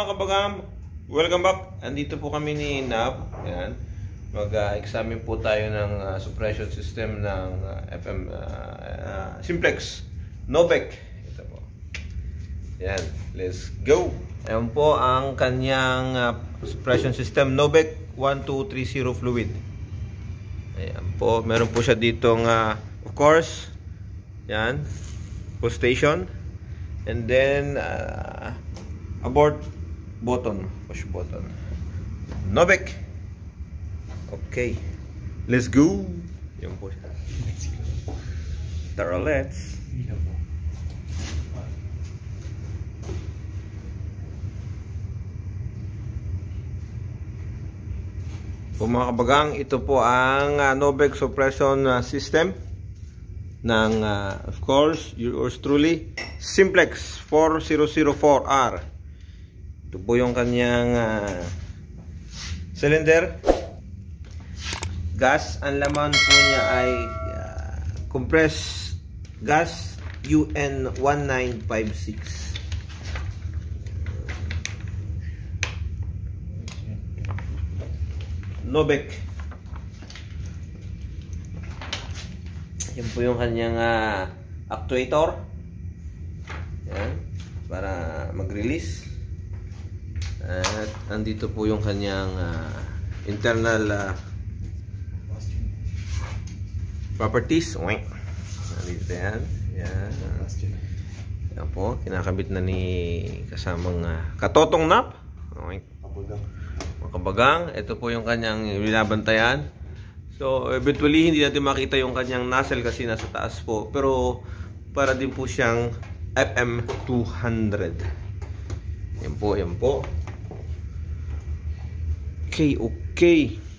Mga kabagam, welcome back. Andito po kami ni Nav. Ayan. Mag-examine po tayo ng ah, suppression system ng ah, FM ah, ah, Simplex Novec. Ito po. Ayan, let's go. Ayan po ang kanyang ah, suppression system Novec 1230 fluid. Ayan po, meron po siya ditong ah, of course, yan, push station. And then, ah, abort button, push button. Novik. Okay. Let's go. Yan po siya. Tara, let's. Po mga kabagang, ito po ang uh, Novik suppression ah, system ng, ah, of course, yours truly, Simplex 4004R. Ito po yung kanyang ah, cylinder. Gas, ang laman po niya ay ah, compressed gas UN1956. Novec. Yan po yung kanyang ah, actuator. Yan. Para mag-release. At andito po yung kanyang ah, internal ah, properties. Uwing. Nandito yan. Yan. Yan po. Kinakabit na ni kasamang ah, katotong nap. Uwing. Mga kabagang, ito po yung kanyang binabantayan. So, eventually, hindi natin makita yung kanyang nozzle kasi nasa taas po. Pero, para din po siyang FM200. Yan po, yan po. Okay, okay.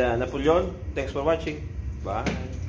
Uh, Napoleon. Thanks for watching. Bye.